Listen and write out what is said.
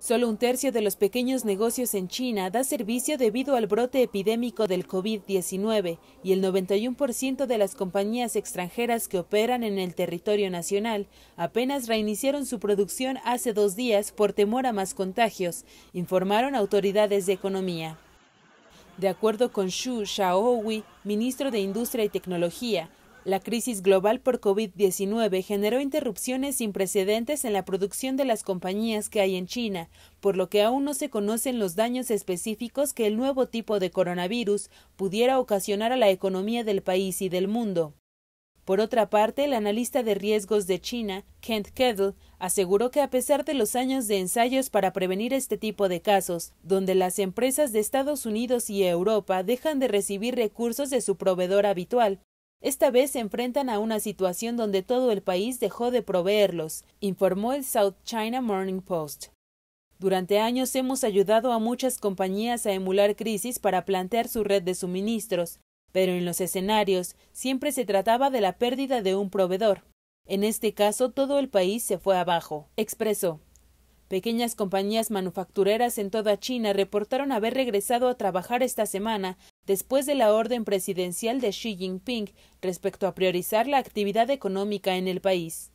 Solo un tercio de los pequeños negocios en China da servicio debido al brote epidémico del COVID-19 y el 91% de las compañías extranjeras que operan en el territorio nacional apenas reiniciaron su producción hace dos días por temor a más contagios, informaron autoridades de economía. De acuerdo con Xu Xiaohui, ministro de Industria y Tecnología, la crisis global por COVID-19 generó interrupciones sin precedentes en la producción de las compañías que hay en China, por lo que aún no se conocen los daños específicos que el nuevo tipo de coronavirus pudiera ocasionar a la economía del país y del mundo. Por otra parte, el analista de riesgos de China, Kent Kettle, aseguró que a pesar de los años de ensayos para prevenir este tipo de casos, donde las empresas de Estados Unidos y Europa dejan de recibir recursos de su proveedor habitual, esta vez se enfrentan a una situación donde todo el país dejó de proveerlos, informó el South China Morning Post. Durante años hemos ayudado a muchas compañías a emular crisis para plantear su red de suministros, pero en los escenarios siempre se trataba de la pérdida de un proveedor. En este caso todo el país se fue abajo, expresó. Pequeñas compañías manufactureras en toda China reportaron haber regresado a trabajar esta semana después de la orden presidencial de Xi Jinping respecto a priorizar la actividad económica en el país.